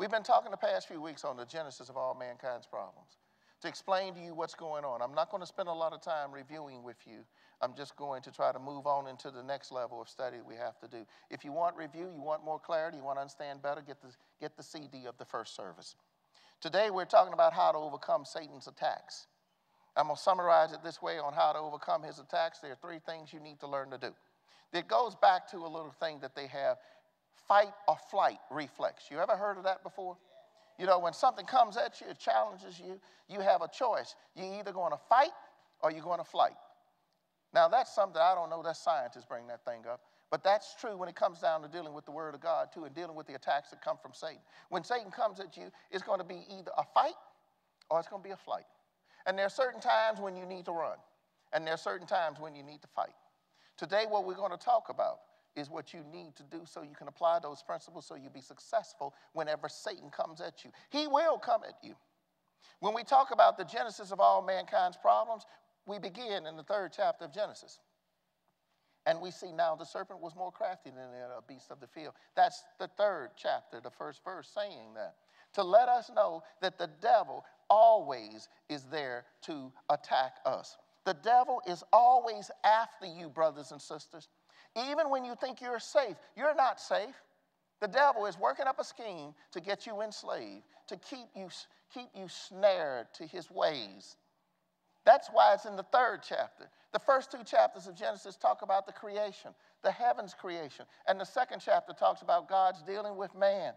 We've been talking the past few weeks on the genesis of all mankind's problems to explain to you what's going on. I'm not going to spend a lot of time reviewing with you. I'm just going to try to move on into the next level of study we have to do. If you want review, you want more clarity, you want to understand better, get the, get the CD of the first service. Today we're talking about how to overcome Satan's attacks. I'm going to summarize it this way on how to overcome his attacks. There are three things you need to learn to do. It goes back to a little thing that they have fight or flight reflex. You ever heard of that before? You know, when something comes at you, it challenges you, you have a choice. You're either going to fight or you're going to flight. Now, that's something I don't know that scientists bring that thing up, but that's true when it comes down to dealing with the Word of God, too, and dealing with the attacks that come from Satan. When Satan comes at you, it's going to be either a fight or it's going to be a flight. And there are certain times when you need to run, and there are certain times when you need to fight. Today, what we're going to talk about is what you need to do so you can apply those principles so you'll be successful whenever Satan comes at you. He will come at you. When we talk about the genesis of all mankind's problems, we begin in the third chapter of Genesis. And we see now the serpent was more crafty than the beast of the field. That's the third chapter, the first verse saying that. To let us know that the devil always is there to attack us. The devil is always after you, brothers and sisters. Even when you think you're safe, you're not safe. The devil is working up a scheme to get you enslaved, to keep you, keep you snared to his ways. That's why it's in the third chapter. The first two chapters of Genesis talk about the creation, the heavens creation. And the second chapter talks about God's dealing with man.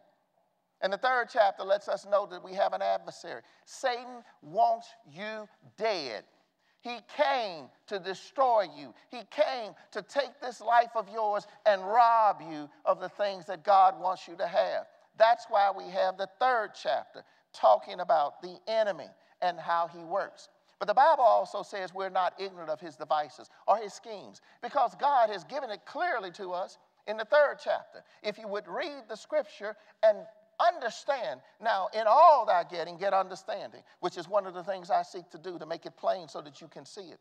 And the third chapter lets us know that we have an adversary. Satan wants you dead. He came to destroy you. He came to take this life of yours and rob you of the things that God wants you to have. That's why we have the third chapter talking about the enemy and how he works. But the Bible also says we're not ignorant of his devices or his schemes because God has given it clearly to us in the third chapter. If you would read the scripture and understand. Now, in all thy getting, get understanding, which is one of the things I seek to do to make it plain so that you can see it.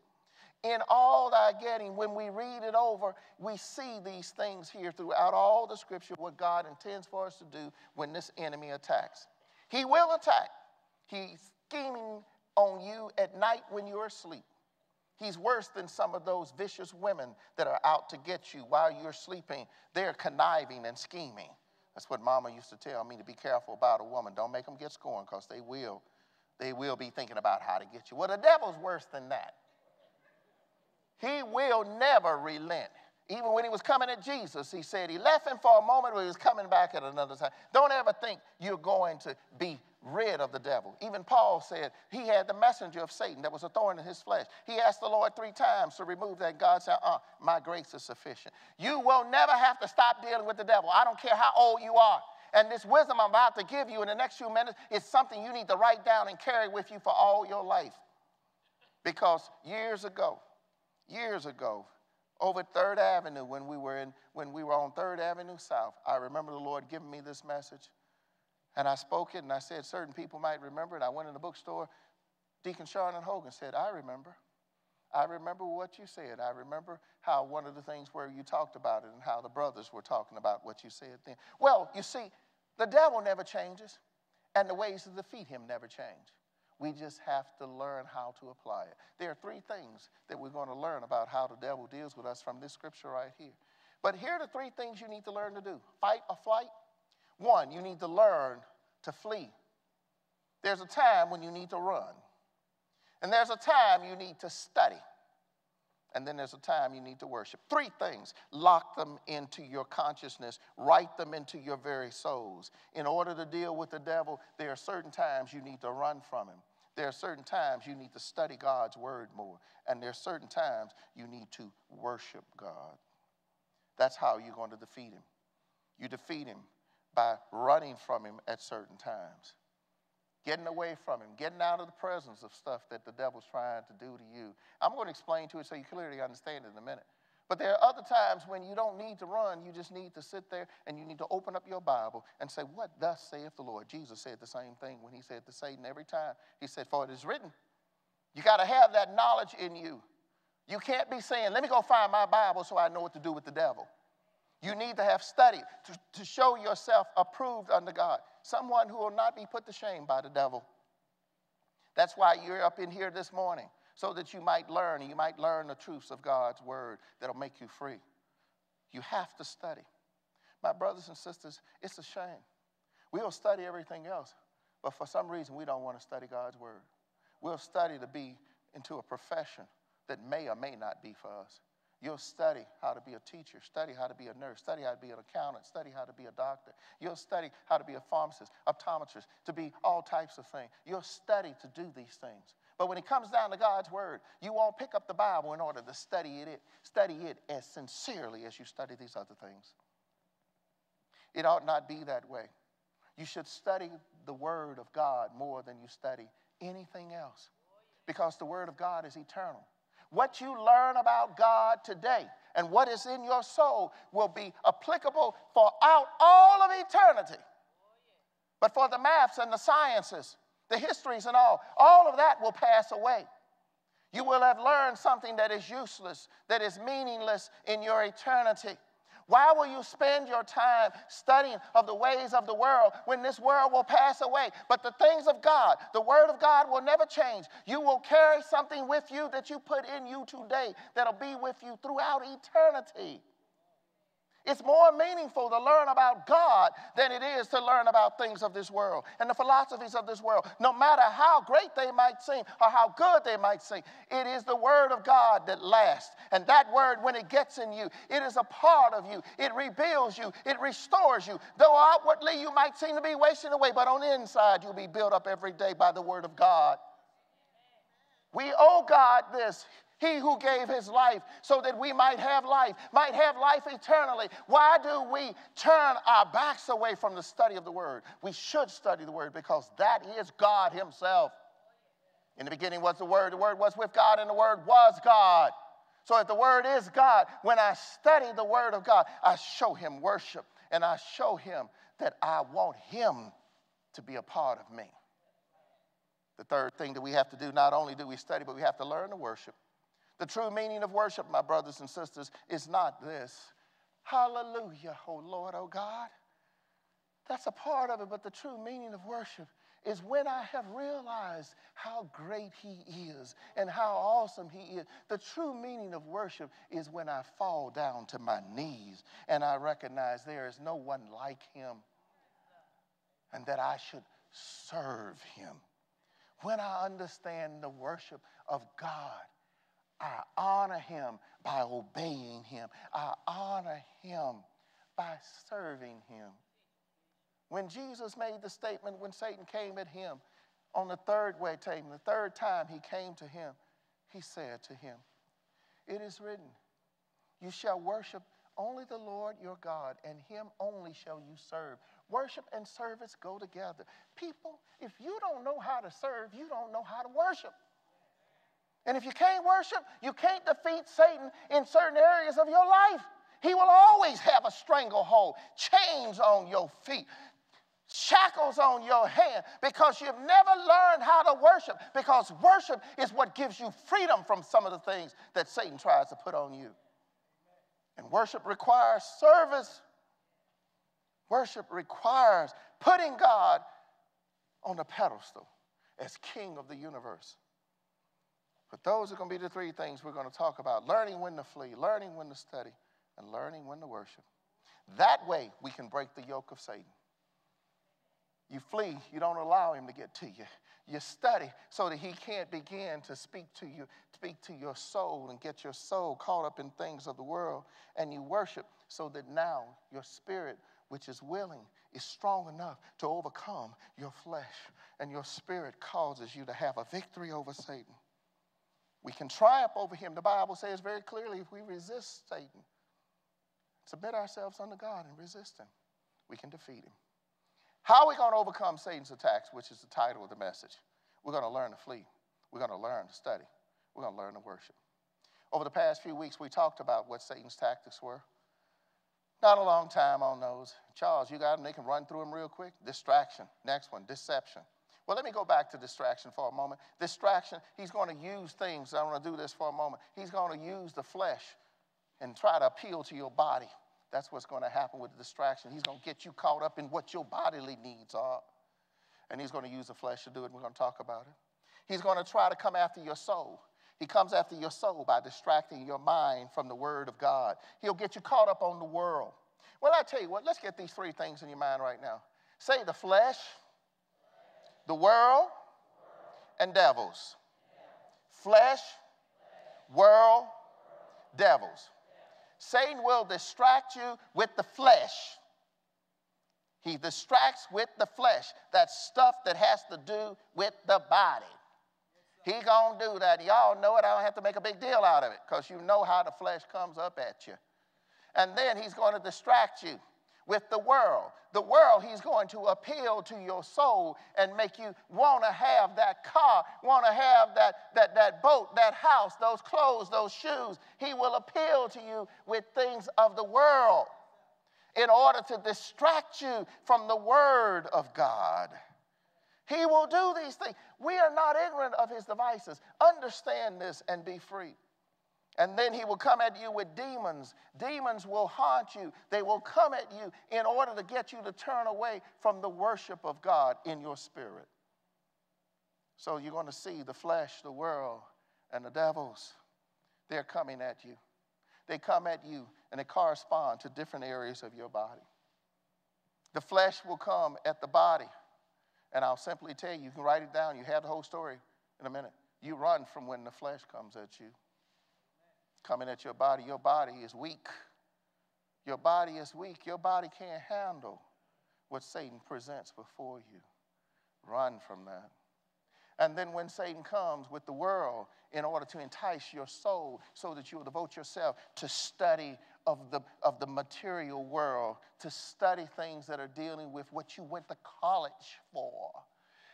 In all thy getting, when we read it over, we see these things here throughout all the scripture, what God intends for us to do when this enemy attacks. He will attack. He's scheming on you at night when you're asleep. He's worse than some of those vicious women that are out to get you while you're sleeping. They're conniving and scheming. That's what mama used to tell me to be careful about a woman. Don't make them get scorned because they will. They will be thinking about how to get you. Well, the devil's worse than that. He will never relent. Even when he was coming at Jesus, he said he left him for a moment, but he was coming back at another time. Don't ever think you're going to be rid of the devil. Even Paul said he had the messenger of Satan that was a thorn in his flesh. He asked the Lord three times to remove that. God said, uh, my grace is sufficient. You will never have to stop dealing with the devil. I don't care how old you are. And this wisdom I'm about to give you in the next few minutes is something you need to write down and carry with you for all your life. Because years ago, years ago, over Third Avenue, when we were in, when we were on Third Avenue South, I remember the Lord giving me this message. And I spoke it and I said certain people might remember it. I went in the bookstore. Deacon Charlton and Hogan said, I remember. I remember what you said. I remember how one of the things where you talked about it and how the brothers were talking about what you said then. Well, you see, the devil never changes, and the ways to defeat him never change. We just have to learn how to apply it. There are three things that we're going to learn about how the devil deals with us from this scripture right here. But here are the three things you need to learn to do fight or flight, one, you need to learn to flee. There's a time when you need to run. And there's a time you need to study. And then there's a time you need to worship. Three things. Lock them into your consciousness, write them into your very souls. In order to deal with the devil, there are certain times you need to run from him. There are certain times you need to study God's word more. And there are certain times you need to worship God. That's how you're going to defeat him. You defeat him by running from him at certain times, getting away from him, getting out of the presence of stuff that the devil's trying to do to you. I'm going to explain to it so you clearly understand it in a minute. But there are other times when you don't need to run, you just need to sit there and you need to open up your Bible and say, What thus saith the Lord? Jesus said the same thing when he said to Satan every time. He said, For it is written. You got to have that knowledge in you. You can't be saying, Let me go find my Bible so I know what to do with the devil. You need to have studied to, to show yourself approved unto God, someone who will not be put to shame by the devil. That's why you're up in here this morning, so that you might learn, and you might learn the truths of God's word that'll make you free. You have to study. My brothers and sisters, it's a shame. We'll study everything else, but for some reason we don't want to study God's word. We'll study to be into a profession that may or may not be for us. You'll study how to be a teacher, study how to be a nurse, study how to be an accountant, study how to be a doctor. You'll study how to be a pharmacist, optometrist, to be all types of things. You'll study to do these things. But when it comes down to God's word, you won't pick up the Bible in order to study it, study it as sincerely as you study these other things. It ought not be that way. You should study the word of God more than you study anything else because the word of God is eternal. What you learn about God today and what is in your soul will be applicable throughout all of eternity. But for the maths and the sciences, the histories and all, all of that will pass away. You will have learned something that is useless, that is meaningless in your eternity. Why will you spend your time studying of the ways of the world when this world will pass away? But the things of God, the Word of God will never change. You will carry something with you that you put in you today that'll be with you throughout eternity. It's more meaningful to learn about God than it is to learn about things of this world and the philosophies of this world. No matter how great they might seem or how good they might seem, it is the Word of God that lasts. And that Word, when it gets in you, it is a part of you. It rebuilds you, it restores you. Though outwardly you might seem to be wasting away, but on the inside you'll be built up every day by the Word of God. We owe God this. He who gave his life so that we might have life, might have life eternally. Why do we turn our backs away from the study of the word? We should study the word because that is God himself. In the beginning was the word, the word was with God, and the word was God. So if the word is God, when I study the word of God, I show him worship and I show him that I want him to be a part of me. The third thing that we have to do, not only do we study, but we have to learn to worship. The true meaning of worship, my brothers and sisters, is not this. Hallelujah, oh Lord, oh God. That's a part of it, but the true meaning of worship is when I have realized how great He is and how awesome He is. The true meaning of worship is when I fall down to my knees and I recognize there is no one like Him and that I should serve Him. When I understand the worship of God I honor him by obeying him. I honor him by serving him. When Jesus made the statement, when Satan came at him on the third way time, the third time he came to him, he said to him, It is written, You shall worship only the Lord your God, and him only shall you serve. Worship and service go together. People, if you don't know how to serve, you don't know how to worship. And if you can't worship, you can't defeat Satan in certain areas of your life. He will always have a stranglehold, chains on your feet, shackles on your hand because you've never learned how to worship. Because worship is what gives you freedom from some of the things that Satan tries to put on you. And worship requires service. Worship requires putting God on the pedestal as king of the universe. But those are going to be the three things we're going to talk about learning when to flee, learning when to study, and learning when to worship. That way, we can break the yoke of Satan. You flee, you don't allow him to get to you. You study so that he can't begin to speak to you, speak to your soul and get your soul caught up in things of the world. And you worship so that now your spirit, which is willing, is strong enough to overcome your flesh. And your spirit causes you to have a victory over Satan. We can triumph over him. The Bible says very clearly if we resist Satan, submit ourselves unto God and resist him, we can defeat him. How are we going to overcome Satan's attacks, which is the title of the message? We're going to learn to flee. We're going to learn to study. We're going to learn to worship. Over the past few weeks, we talked about what Satan's tactics were. Not a long time on those. Charles, you got them? They can run through them real quick. Distraction. Next one, deception. Well, let me go back to distraction for a moment. Distraction, he's going to use things. I want to do this for a moment. He's going to use the flesh and try to appeal to your body That's what's going to happen with the distraction. He's going to get you caught up in what your bodily needs are. And he's going to use the flesh to do it. We're going to talk about it. He's going to try to come after your soul. He comes after your soul by distracting your mind from the word of God. He'll get you caught up on the world. Well, I tell you what, let's get these three things in your mind right now. Say the flesh, the world, and devils. Flesh, world, devils. Satan will distract you with the flesh. He distracts with the flesh. That stuff that has to do with the body. He gonna do that. Y'all know it. I don't have to make a big deal out of it because you know how the flesh comes up at you. And then he's to distract you with the world. The world, he's going to appeal to your soul and make you want to have that car, want to have that, that, that boat, that house, those clothes, those shoes. He will appeal to you with things of the world in order to distract you from the word of God. He will do these things. We are not ignorant of his devices. Understand this and be free. And then he will come at you with demons. Demons will haunt you. They will come at you in order to get you to turn away from the worship of God in your spirit. So you're going to see the flesh, the world, and the devils. They're coming at you. They come at you and they correspond to different areas of your body. The flesh will come at the body. And I'll simply tell you, you can write it down. You have the whole story in a minute. You run from when the flesh comes at you coming at your body. Your body is weak. Your body is weak. Your body can't handle what Satan presents before you. Run from that. And then when Satan comes with the world in order to entice your soul so that you will devote yourself to study of the, of the material world, to study things that are dealing with what you went to college for.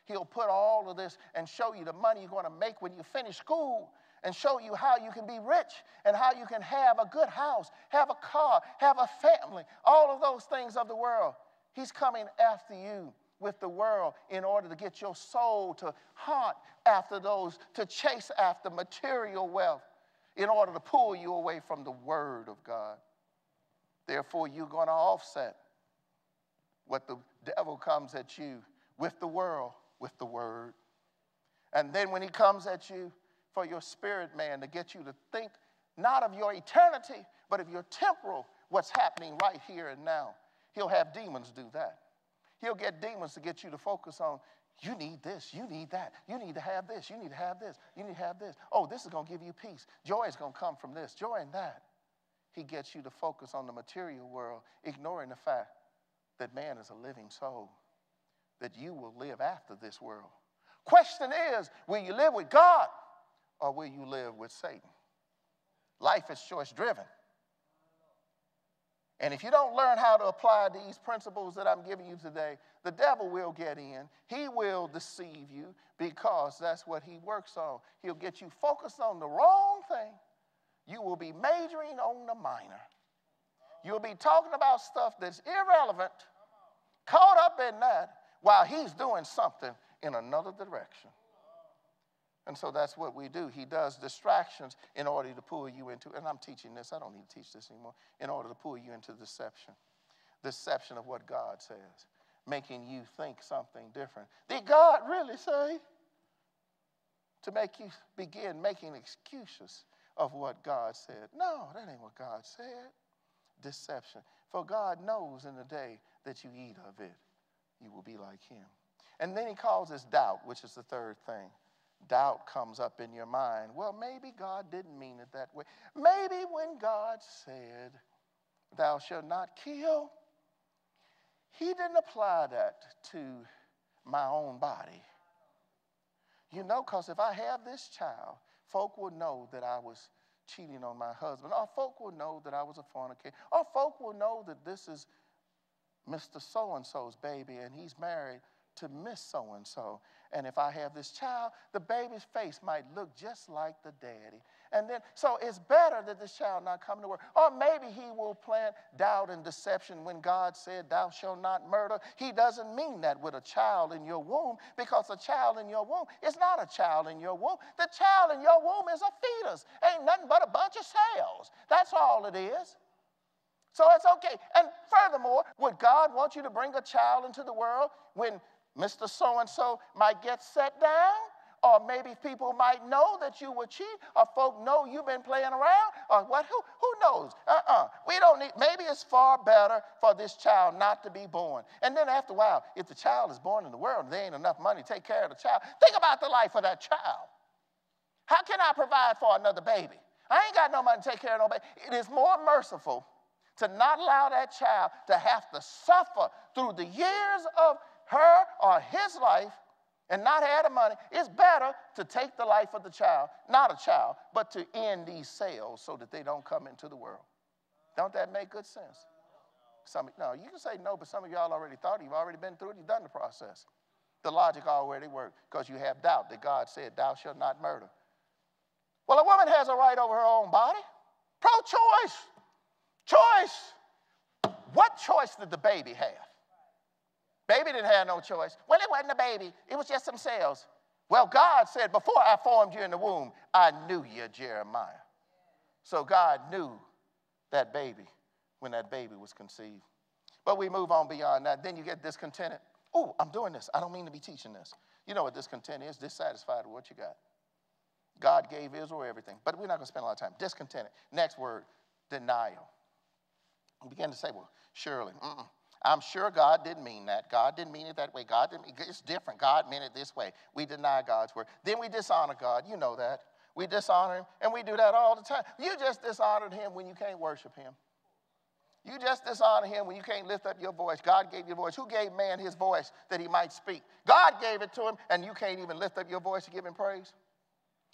He'll put all of this and show you the money you're going to make when you finish school and show you how you can be rich and how you can have a good house, have a car, have a family, all of those things of the world. He's coming after you with the world in order to get your soul to hunt after those, to chase after material wealth in order to pull you away from the Word of God. Therefore, you're going to offset what the devil comes at you with the world, with the Word. And then when he comes at you for your spirit man to get you to think not of your eternity, but of your temporal, what's happening right here and now. He'll have demons do that. He'll get demons to get you to focus on you need this, you need that, you need to have this, you need to have this, you need to have this. Oh, this is going to give you peace. Joy is going to come from this, joy in that. He gets you to focus on the material world, ignoring the fact that man is a living soul, that you will live after this world. Question is will you live with God or will you live with Satan? Life is choice driven. And if you don't learn how to apply these principles that I'm giving you today, the devil will get in. He will deceive you because that's what he works on. He'll get you focused on the wrong thing. You will be majoring on the minor. You'll be talking about stuff that's irrelevant, caught up in that, while he's doing something in another direction. And so that's what we do. He does distractions in order to pull you into, and I'm teaching this, I don't need to teach this anymore, in order to pull you into deception. Deception of what God says, making you think something different. Did God really say? To make you begin making excuses of what God said. No, that ain't what God said. Deception. For God knows in the day that you eat of it, you will be like Him. And then He calls us doubt, which is the third thing doubt comes up in your mind. Well, maybe God didn't mean it that way. Maybe when God said, Thou shalt not kill, He didn't apply that to my own body. You know, because if I have this child, folk will know that I was cheating on my husband, or folk will know that I was a fornicator, or folk will know that this is Mr. So and so's baby and he's married to Miss So and so. And if I have this child, the baby's face might look just like the daddy. And then, so it's better that this child not come to work. Or maybe he will plant doubt and deception when God said, Thou shalt not murder. He doesn't mean that with a child in your womb because a child in your womb is not a child in your womb. The child in your womb is a fetus, ain't nothing but a bunch of cells. That's all it is. So it's okay. And furthermore, would God want you to bring a child into the world when Mr. So and so might get set down? Or maybe people might know that you were cheating, or folk know you've been playing around, or what? Who, who knows? Uh-uh. We don't need, maybe it's far better for this child not to be born. And then after a while, if the child is born in the world and there ain't enough money to take care of the child, think about the life of that child. How can I provide for another baby? I ain't got no money to take care of nobody. It is more merciful to not allow that child to have to suffer through the years of her or his life and not have the money, it's better to take the life of the child, not a child, but to end these cells so that they don't come into the world. Don't that make good sense? Some, no, you can say no, but some of y'all already thought you've already been through it, you've done the process. The logic already worked because you have doubt that God said, Thou shalt not murder. Well, a woman has a right over her own body. Pro choice. Choice. What choice did the baby have? Baby didn't have no choice. Well, it wasn't a baby, it was just some cells. Well, God said, Before I formed you in the womb, I knew you, Jeremiah. So God knew that baby when that baby was conceived. But we move on beyond that. Then you get discontented. Oh, I'm doing this. I don't mean to be teaching this. You know what discontent is? Dissatisfied with what you got. God gave Israel everything. But we're not going to spend a lot of time. Discontented. Next word, denial. We begin to say, well, surely, mm-mm. I'm sure God didn't mean that. God didn't mean it that way. God didn't, mean it's different. God meant it this way. We deny God's word. Then we dishonor God. You know that. We dishonor him, and we do that all the time. You just dishonored him when you can't worship him. You just dishonor him when you can't lift up your voice. God gave you a voice. Who gave man his voice that he might speak? God gave it to him, and you can't even lift up your voice to give him praise.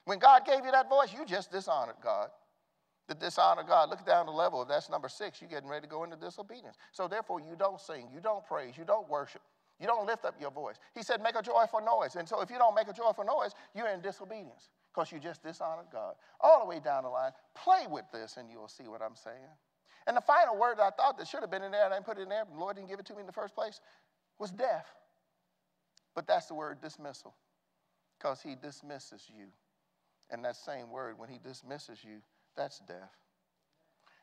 When God gave you that voice, you just dishonored God to dishonor God. Look down the level. If that's number six, you're getting ready to go into disobedience. So therefore, you don't sing, you don't praise, you don't worship, you don't lift up your voice. He said, make a joyful noise. And so if you don't make a joyful noise, you're in disobedience because you just dishonored God. All the way down the line, play with this and you'll see what I'm saying. And the final word that I thought that should have been in there and I didn't put it in there, the Lord didn't give it to me in the first place, was death. But that's the word dismissal because he dismisses you. And that same word, when he dismisses you, that's death.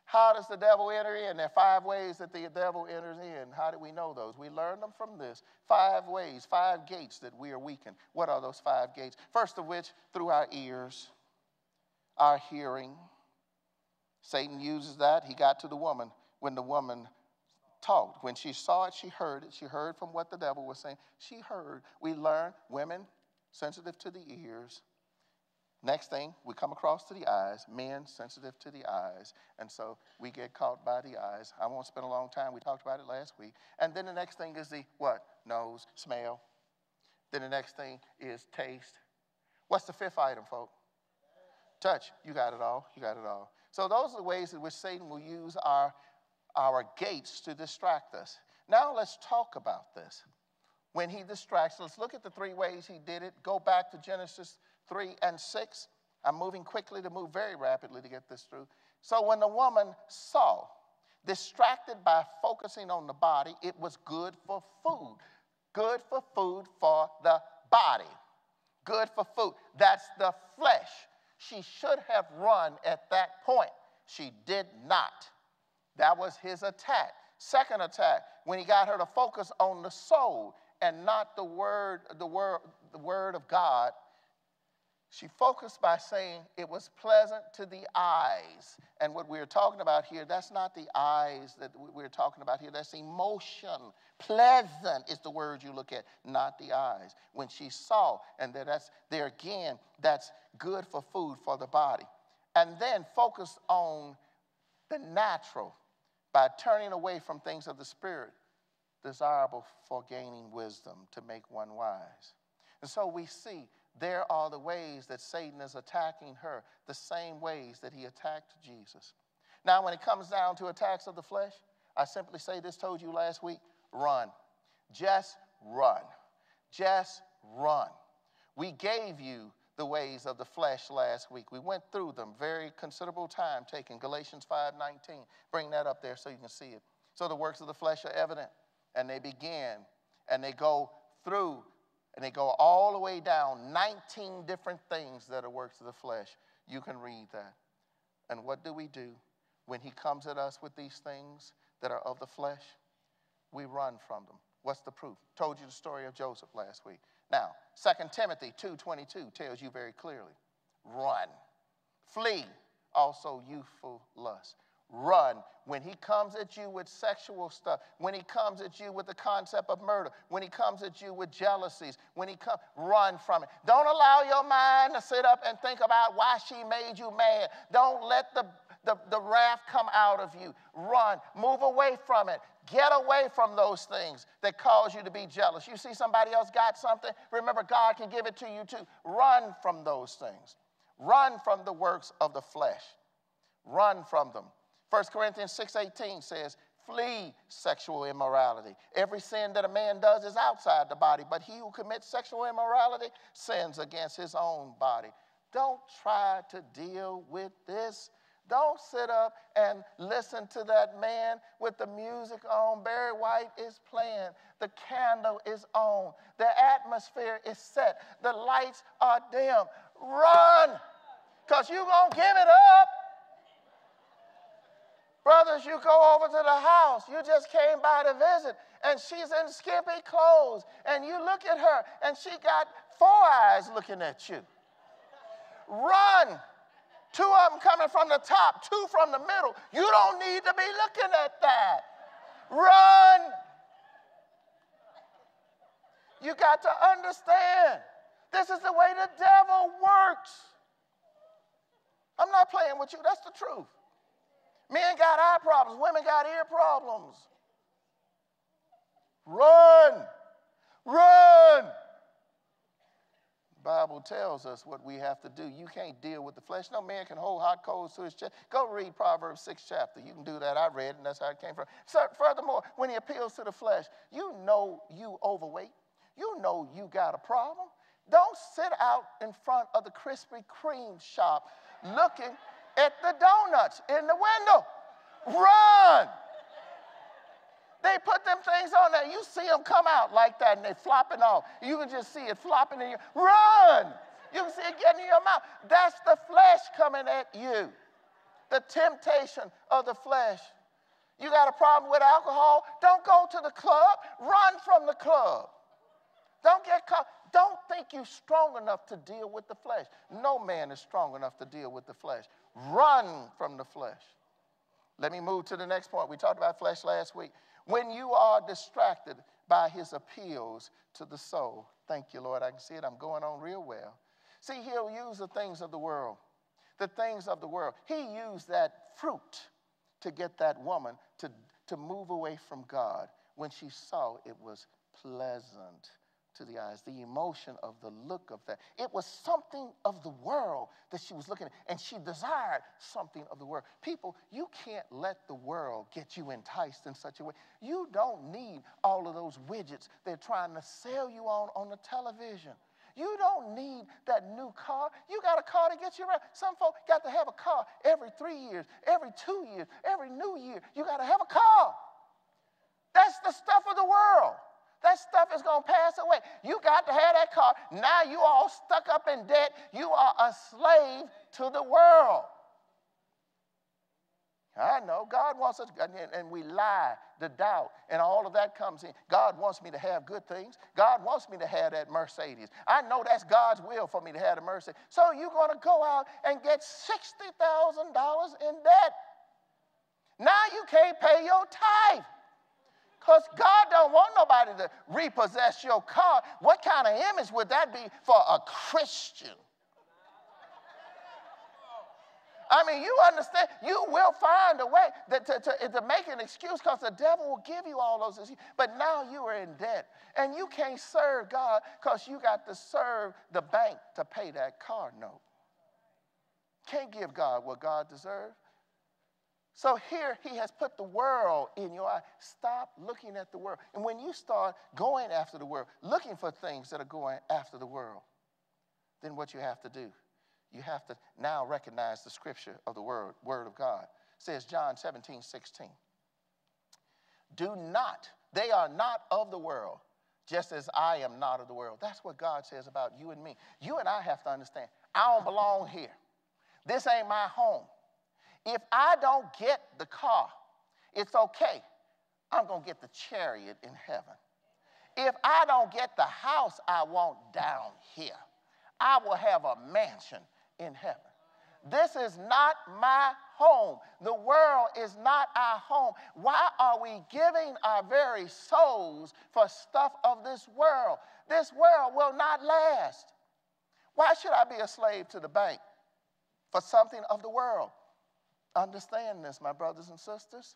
How does the devil enter in? There are five ways that the devil enters in. How do we know those? We learn them from this. Five ways, five gates that we are weakened. What are those five gates? First of which, through our ears, our hearing. Satan uses that. He got to the woman when the woman talked. When she saw it, she heard it. She heard from what the devil was saying. She heard. We learn women sensitive to the ears, Next thing, we come across to the eyes, men sensitive to the eyes, and so we get caught by the eyes. I won't spend a long time, we talked about it last week. And then the next thing is the what? Nose, smell. Then the next thing is taste. What's the fifth item, folks? Touch. You got it all. You got it all. So those are the ways in which Satan will use our, our gates to distract us. Now let's talk about this. When he distracts, let's look at the three ways he did it. Go back to Genesis 3 and 6. I'm moving quickly to move very rapidly to get this through. So when the woman saw, distracted by focusing on the body, it was good for food. Good for food for the body. Good for food. That's the flesh. She should have run at that point. She did not. That was his attack. Second attack, when he got her to focus on the soul and not the word, the word, the word of God she focused by saying it was pleasant to the eyes. And what we're talking about here, that's not the eyes that we're talking about here, that's emotion. Pleasant is the word you look at, not the eyes. When she saw, and that's there again, that's good for food for the body. And then focus on the natural by turning away from things of the spirit, desirable for gaining wisdom to make one wise. And so we see there are the ways that Satan is attacking her, the same ways that he attacked Jesus. Now, when it comes down to attacks of the flesh, I simply say this, told you last week run. Just run. Just run. We gave you the ways of the flesh last week. We went through them, very considerable time taken. Galatians 5:19. Bring that up there so you can see it. So the works of the flesh are evident, and they begin and they go through and they go all the way down 19 different things that are works of the flesh. You can read that. And what do we do? when he comes at us with these things that are of the flesh, we run from them. What's the proof? Told you the story of Joseph last week. Now, 2 Timothy 2:22 tells you very clearly, run. Flee also youthful lust. Run. When he comes at you with sexual stuff, when he comes at you with the concept of murder, when he comes at you with jealousies, when he comes, run from it. Don't allow your mind to sit up and think about why she made you mad. Don't let the the, the wrath come out of you. Run, move away from it. Get away from those things that cause you to be jealous. You see somebody else got something, remember, God can give it to you too. Run from those things. Run from the works of the flesh. Run from them. 1 Corinthians 6:18 says, "Flee sexual immorality. Every sin that a man does is outside the body, but he who commits sexual immorality sins against his own body." Don't try to deal with this don't sit up and listen to that man with the music on. Barry White is playing. The candle is on. The atmosphere is set. The lights are dim. Run, because you're going to give it up. Brothers, you go over to the house. You just came by to visit, and she's in skimpy clothes. And you look at her, and she got four eyes looking at you. Run. Two of them coming from the top, two from the middle. You don't need to be looking at that. Run. You got to understand this is the way the devil works. I'm not playing with you, that's the truth. Men got eye problems, women got ear problems. Run. Run. Bible tells us what we have to do. You can't deal with the flesh. No man can hold hot coals to his chest. Go read Proverbs 6 chapter. You can do that. I read, and that's how it came from. So, furthermore, when he appeals to the flesh, you know you overweight. You know you got a problem. Don't sit out in front of the Krispy Kreme shop looking at the donuts in the window. Run! They put them things on there. You see them come out like that and they flopping off. You can just see it flopping in your run. You can see it getting in your mouth. That's the flesh coming at you. The temptation of the flesh. You got a problem with alcohol? Don't go to the club. Run from the club. Don't get caught. Don't think you're strong enough to deal with the flesh. No man is strong enough to deal with the flesh. Run from the flesh. Let me move to the next point. We talked about flesh last week. When you are distracted by his appeals to the soul, thank you, Lord. I can see it. I'm going on real well. See, he'll use the things of the world. The things of the world. He used that fruit to get that woman to, to move away from God when she saw it was pleasant to the eyes, the emotion of the look of that. It was something of the world that she was looking at, and she desired something of the world. People, you can't let the world get you enticed in such a way. You don't need all of those widgets they're trying to sell you on on the television. You don't need that new car. You got a car to get you around. Some folks got to have a car every three years, every two years, every new year. You got to have a car. That's the stuff of the world. That stuff is going to pass away. You got to have that car. Now you all stuck up in debt. You are a slave to the world. I know God wants us, and we lie, the doubt, and all of that comes in. God wants me to have good things. God wants me to have that Mercedes. I know that's God's will for me to have a Mercedes. So you're going to go out and get $60,000 in debt. Now you can't pay your tithe. Because God don't want nobody to repossess your car. What kind of image would that be for a Christian? I mean, you understand, you will find a way that to, to, to make an excuse because the devil will give you all those excuses. But now you are in debt and you can't serve God because you got to serve the bank to pay that car note. Can't give God what God deserves. So here he has put the world in your eye. Stop looking at the world. And when you start going after the world, looking for things that are going after the world, then what you have to do, you have to now recognize the scripture of the word, word of God. It says John 17, 16. Do not, they are not of the world, just as I am not of the world. That's what God says about you and me. You and I have to understand, I don't belong here. This ain't my home. If I don't get the car, it's okay. I'm going to get the chariot in heaven. If I don't get the house I want down here, I will have a mansion in heaven. This is not my home. The world is not our home. Why are we giving our very souls for stuff of this world? This world will not last. Why should I be a slave to the bank for something of the world? Understand this, my brothers and sisters.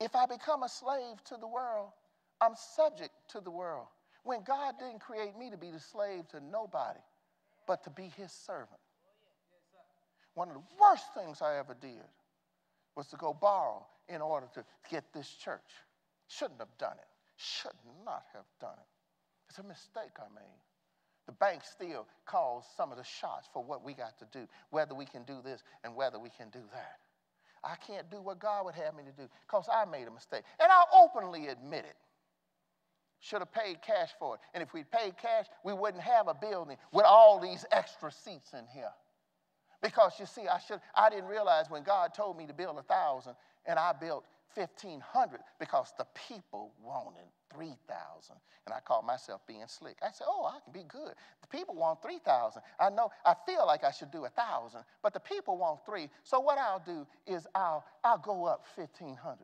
If I become a slave to the world, I'm subject to the world. When God didn't create me to be the slave to nobody, but to be his servant. One of the worst things I ever did was to go borrow in order to get this church. Shouldn't have done it. Should not have done it. It's a mistake I made. The bank still calls some of the shots for what we got to do, whether we can do this and whether we can do that. I can't do what God would have me to do because I made a mistake. And I openly admit it. Should have paid cash for it. And if we paid cash, we wouldn't have a building with all these extra seats in here. Because you see, I should I didn't realize when God told me to build a thousand and I built 1,500 because the people wanted 3,000. And I called myself being slick. I said, oh, I can be good. The people want 3,000. I know, I feel like I should do a 1,000, but the people want three. So what I'll do is I'll, I'll go up 1,500.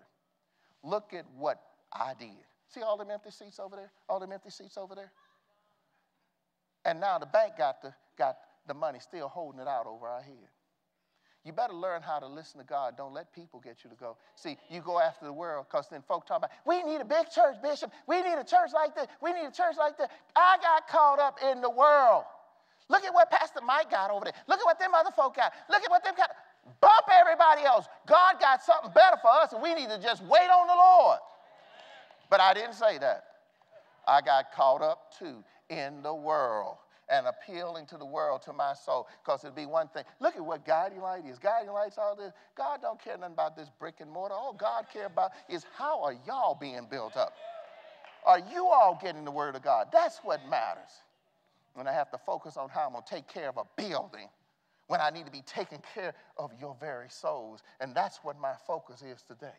Look at what I did. See all them empty seats over there? All them empty seats over there? And now the bank got the, got the money still holding it out over our head. You better learn how to listen to God. Don't let people get you to go. See, you go after the world because then folk talk about, we need a big church, Bishop. We need a church like this. We need a church like that. I got caught up in the world. Look at what Pastor Mike got over there. Look at what them other folk got. Look at what them got. Bump everybody else. God got something better for us, and we need to just wait on the Lord. But I didn't say that. I got caught up too in the world and appealing to the world, to my soul, because it'd be one thing. Look at what guiding light is. Guiding light's all this. God don't care nothing about this brick and mortar. All God care about is how are y'all being built up? Are you all getting the word of God? That's what matters. When I have to focus on how I'm going to take care of a building, when I need to be taking care of your very souls. And that's what my focus is today.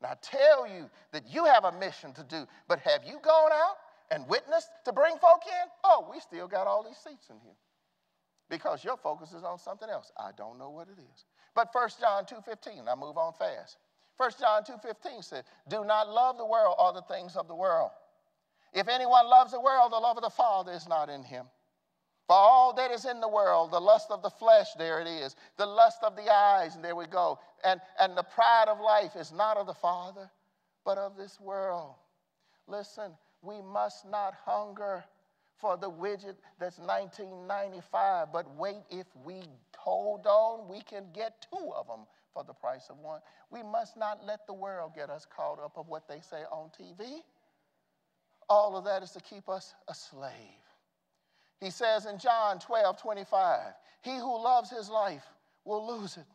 And I tell you that you have a mission to do, but have you gone out and witnessed to bring folk in, oh, we still got all these seats in here. Because your focus is on something else. I don't know what it is. But 1 John 2.15, I move on fast. 1 John 2.15 says, do not love the world or the things of the world. If anyone loves the world, the love of the Father is not in him. For all that is in the world, the lust of the flesh, there it is, the lust of the eyes, and there we go, and, and the pride of life is not of the Father, but of this world. Listen, we must not hunger for the widget that's 1995 but wait if we hold on we can get two of them for the price of one. We must not let the world get us caught up of what they say on tv all of that is to keep us a slave. He says in john 12 25 he who loves his life will lose it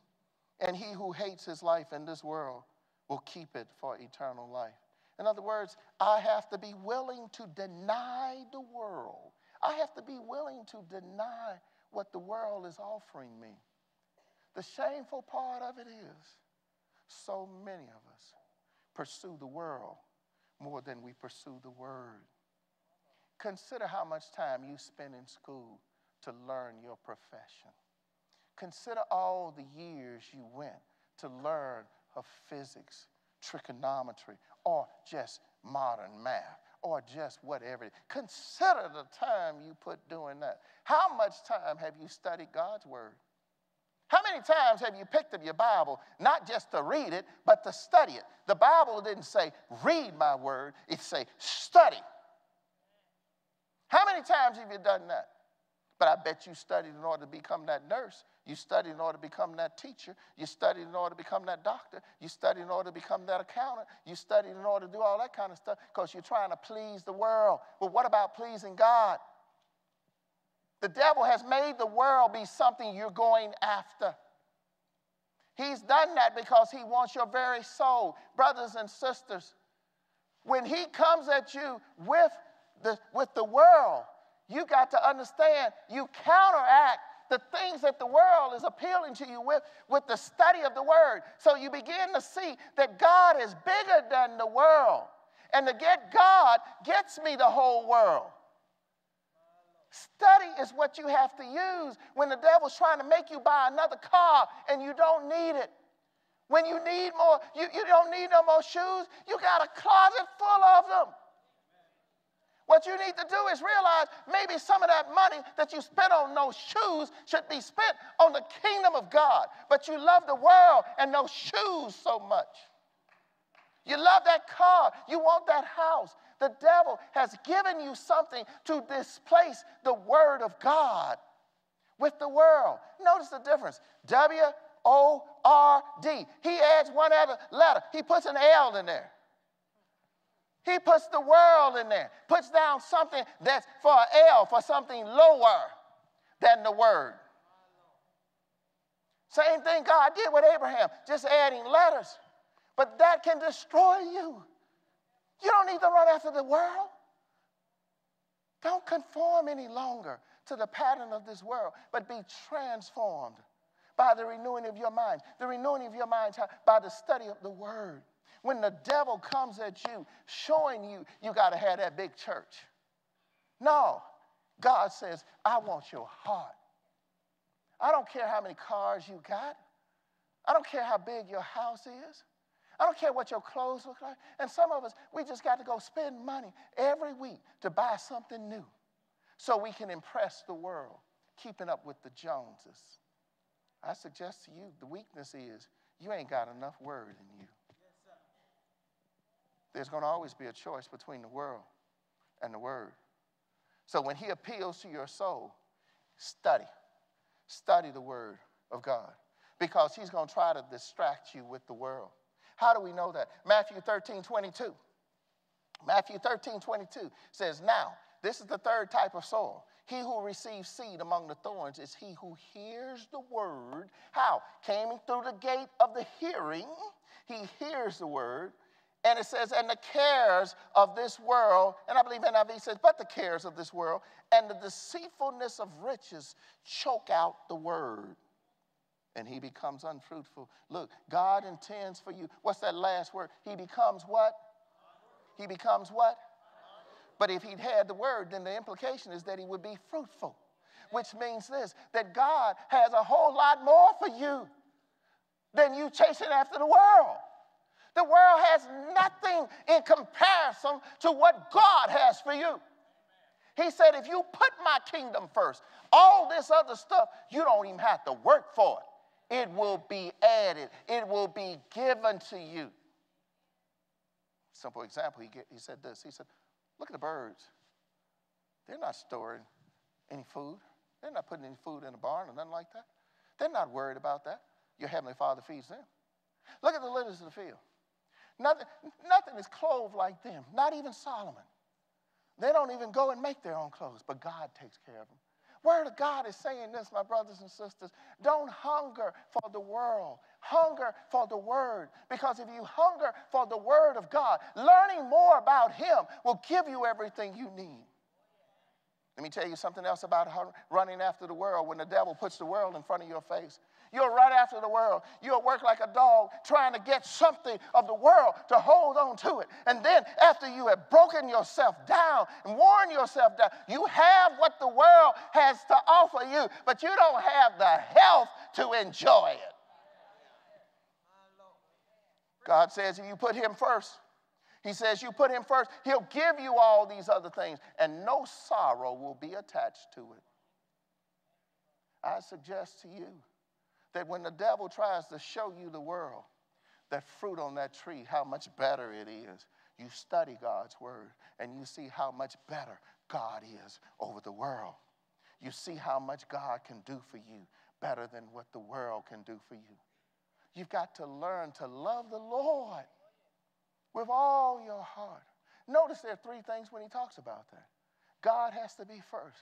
and he who hates his life in this world will keep it for eternal life in other words, I have to be willing to deny the world. I have to be willing to deny what the world is offering me. The shameful part of it is so many of us pursue the world more than we pursue the word. Consider how much time you spend in school to learn your profession. Consider all the years you went to learn of physics, trigonometry, or just modern math or just whatever. Consider the time you put doing that. How much time have you studied God's Word? How many times have you picked up your Bible, not just to read it, but to study it? The Bible didn't say, read my word, it say, study. How many times have you done that? But I bet you studied in order to become that nurse. You studied in order to become that teacher. You studied in order to become that doctor. You studied in order to become that accountant. You studied in order to do all that kind of stuff because you're trying to please the world. But what about pleasing God? The devil has made the world be something you're going after. He's done that because he wants your very soul. Brothers and sisters, when he comes at you with the, with the world, you got to understand you counteract the things that the world is appealing to you with, with the study of the word. So you begin to see that God is bigger than the world. And to get God gets me the whole world. Study is what you have to use when the devil's trying to make you buy another car and you don't need it. When you need more, you, you don't need no more shoes, you got a closet full of them. What you need to do is realize maybe some of that money that you spent on those shoes should be spent on the kingdom of God. But you love the world and those shoes so much. You love that car, you want that house. The devil has given you something to displace the word of God with the world. Notice the difference. W O R D. He adds one other letter, he puts an L in there. He puts the world in there, puts down something that's for L, for something lower than the word. Same thing God did with Abraham, just adding letters. But that can destroy you. You don't need to run after the world. Don't conform any longer to the pattern of this world, but be transformed by the renewing of your mind. The renewing of your mind by the study of the word. When the devil comes at you, showing you you got to have that big church. No, God says, I want your heart. I don't care how many cars you got. I don't care how big your house is. I don't care what your clothes look like. And some of us, we just got to go spend money every week to buy something new so we can impress the world, keeping up with the Joneses. I suggest to you the weakness is you ain't got enough word in you. There's going to always be a choice between the world and the word. So when he appeals to your soul, study. Study the word of God because he's going to try to distract you with the world. How do we know that? Matthew 13, 22. Matthew 13, 22 says, Now, this is the third type of soil. He who receives seed among the thorns is he who hears the word. How? Came through the gate of the hearing. He hears the word. And it says, and the cares of this world, and I believe NIV says, but the cares of this world, and the deceitfulness of riches choke out the word and he becomes unfruitful. Look, God intends for you. What's that last word? He becomes what? He becomes what? But if he'd had the word, then the implication is that he would be fruitful, which means this that God has a whole lot more for you than you chasing after the world. The world has nothing in comparison to what God has for you. He said, if you put my kingdom first, all this other stuff, you don't even have to work for it it will be added, it will be given to you. Simple example, he, get, he said this. He said, Look at the birds. They're not storing any food, they're not putting any food in a barn or nothing like that. They're not worried about that. Your Heavenly Father feeds them. Look at the lilies of the field. Nothing, nothing is clothed like them, not even Solomon. They don't even go and make their own clothes, but God takes care of them. Word of God is saying this, my brothers and sisters. Don't hunger for the world. Hunger for the word. Because if you hunger for the word of God, learning more about Him will give you everything you need. Let me tell you something else about running after the world when the devil puts the world in front of your face. You'll run after the world. You'll work like a dog trying to get something of the world to hold on to it. And then, after you have broken yourself down and worn yourself down, you have what the world has to offer you, but you don't have the health to enjoy it. God says if you put Him first, he says, You put him first, he'll give you all these other things, and no sorrow will be attached to it. I suggest to you that when the devil tries to show you the world, that fruit on that tree, how much better it is, you study God's word and you see how much better God is over the world. You see how much God can do for you better than what the world can do for you. You've got to learn to love the Lord with all your heart. Notice there are three things when he talks about that. God has to be first.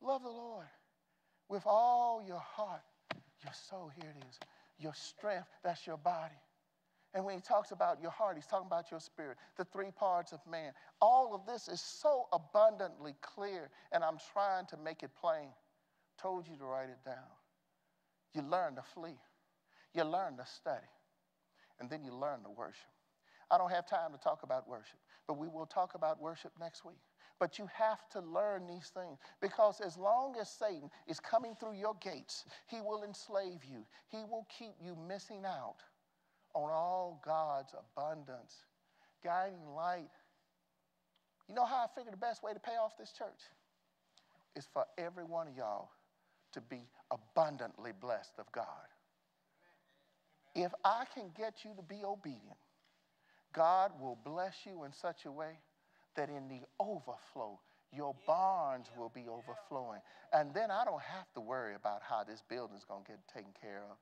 Love the Lord with all your heart, your soul, here it is, your strength, that's your body. And when he talks about your heart, he's talking about your spirit, the three parts of man. All of this is so abundantly clear, and I'm trying to make it plain. told you to write it down. You learn to flee. You learn to study. And then you learn to worship. I don't have time to talk about worship, but we will talk about worship next week. But you have to learn these things because as long as Satan is coming through your gates, he will enslave you. He will keep you missing out on all God's abundance, guiding light. You know how I figure the best way to pay off this church? Is for every one of y'all to be abundantly blessed of God. If I can get you to be obedient, God will bless you in such a way that in the overflow, your barns will be overflowing. And then I don't have to worry about how this building's going to get taken care of.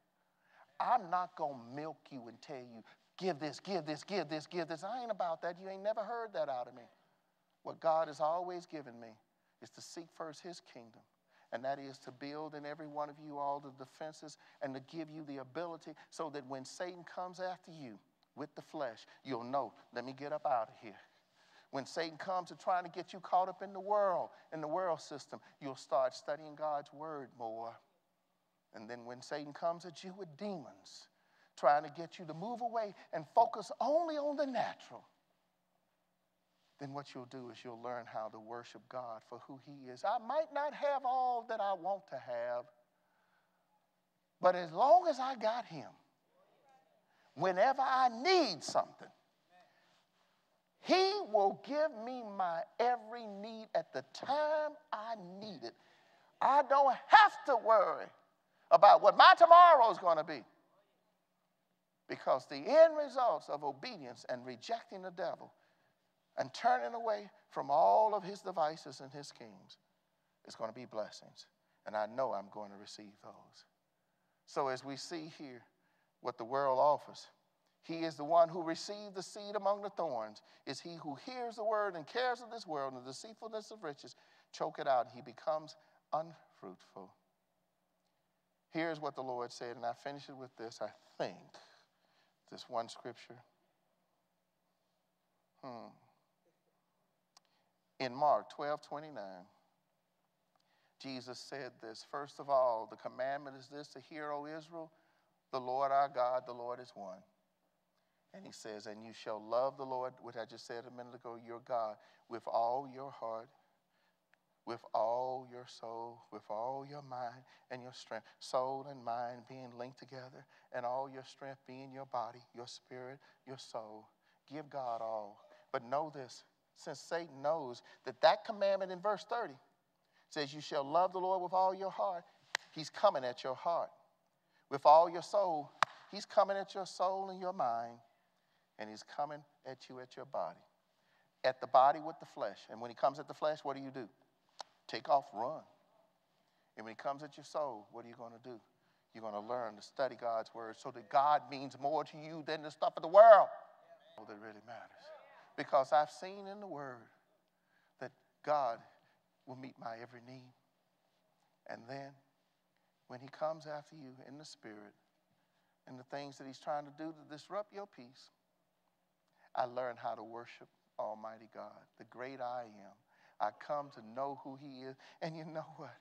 I'm not going to milk you and tell you, give this, give this, give this, give this. I ain't about that. You ain't never heard that out of me. What God has always given me is to seek first his kingdom. And that is to build in every one of you all the defenses and to give you the ability so that when Satan comes after you with the flesh, you'll know, let me get up out of here. When Satan comes to trying to get you caught up in the world, in the world system, you'll start studying God's word more. And then when Satan comes at you with demons, trying to get you to move away and focus only on the natural, then what you'll do is you'll learn how to worship God for who He is. I might not have all that I want to have, but as long as I got Him, whenever I need something, he will give me my every need at the time I need it. I don't have to worry about what my tomorrow is going to be. Because the end results of obedience and rejecting the devil and turning away from all of his devices and his schemes is going to be blessings. And I know I'm going to receive those. So, as we see here what the world offers, he is the one who received the seed among the thorns, is he who hears the word and cares of this world and the deceitfulness of riches, choke it out, and he becomes unfruitful. Here's what the Lord said, and I finish it with this, I think. This one scripture. Hmm. In Mark 12 29, Jesus said this First of all, the commandment is this to hear, O Israel, the Lord our God, the Lord is one. And he says, And you shall love the Lord, which I just said a minute ago, your God, with all your heart, with all your soul, with all your mind and your strength. Soul and mind being linked together, and all your strength being your body, your spirit, your soul. Give God all. But know this since Satan knows that that commandment in verse 30 says, You shall love the Lord with all your heart, he's coming at your heart. With all your soul, he's coming at your soul and your mind and he's coming at you at your body. At the body with the flesh. And when he comes at the flesh, what do you do? Take off, run. And when he comes at your soul, what are you going to do? You're going to learn to study God's word so that God means more to you than the stuff of the world. Oh, that really matters. Because I've seen in the word that God will meet my every need. And then when he comes after you in the spirit and the things that he's trying to do to disrupt your peace, I learned how to worship Almighty God, the great I am. I come to know who He is. And you know what?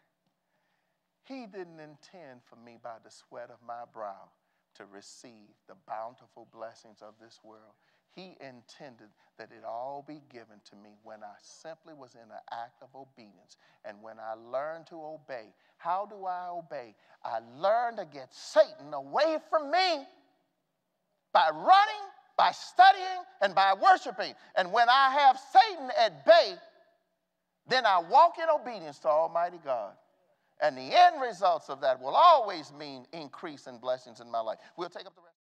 He didn't intend for me by the sweat of my brow to receive the bountiful blessings of this world. He intended that it all be given to me when I simply was in an act of obedience. And when I learned to obey, how do I obey? I learned to get Satan away from me by running by studying and by worshiping. And when I have Satan at bay, then I walk in obedience to Almighty God. And the end results of that will always mean increase in blessings in my life. We'll take up the rest.